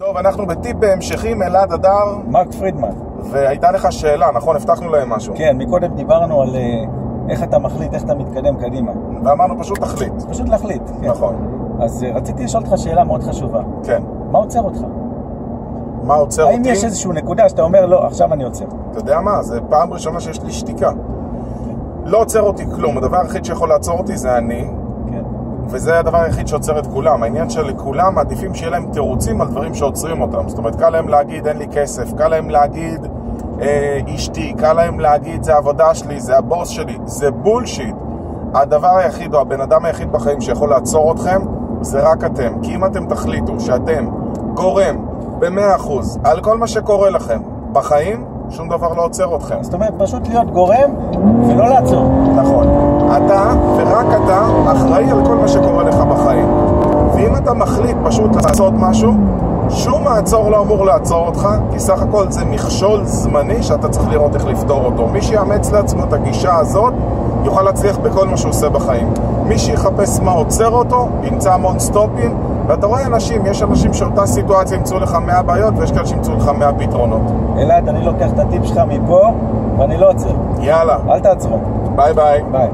טוב, אנחנו בטיפ בהמשכים, אלעד אדר, מרק פרידמן. והייתה לך שאלה, נכון? הבטחנו להם משהו. כן, מקודם דיברנו על אה, איך אתה מחליט, איך אתה מתקדם קדימה. ואמרנו פשוט תחליט. פשוט להחליט. כן. נכון. אז אה, רציתי לשאול אותך שאלה מאוד חשובה. כן. מה עוצר אותך? מה עוצר האם אותי? יש איזושהי נקודה שאתה אומר, לא, עכשיו אני עוצר. אתה יודע מה? זה פעם ראשונה שיש לי שתיקה. לא עוצר אותי כלום, הדבר היחיד שיכול לעצור אותי זה אני. וזה הדבר היחיד שעוצר את כולם. העניין שלכולם מעדיפים שיהיה להם תירוצים על דברים שעוצרים אותם. זאת אומרת, קל להם להגיד אין לי כסף, קל להם להגיד אה, אשתי, קל להם להגיד זה העבודה שלי, זה הבוס שלי, זה בולשיט. הדבר היחיד או הבן אדם היחיד בחיים שיכול לעצור אתכם זה רק אתם. כי אם אתם תחליטו שאתם גורם ב-100% על כל מה שקורה לכם בחיים, שום דבר לא עוצר אתכם. זאת אומרת, פשוט להיות גורם ולא לעצור. נכון. אחראי על כל מה שקורה לך בחיים. ואם אתה מחליט פשוט לעשות משהו, שום מעצור לא אמור לעצור אותך, כי סך הכל זה מכשול זמני שאתה צריך לראות איך לפתור אותו. מי שיאמץ לעצמו את הגישה הזאת, יוכל להצליח בכל מה שהוא עושה בחיים. מי שיחפש מה עוצר אותו, ימצא המון סטופים, ואתה רואה אנשים, יש אנשים שאותה סיטואציה ימצאו לך 100 בעיות, ויש כאלה שימצאו לך 100 פתרונות. אלעד, אני לוקח את הטיפ שלך מפה, ואני לא עוצר. יאללה, אל תעצרו. ביי ביי. ביי.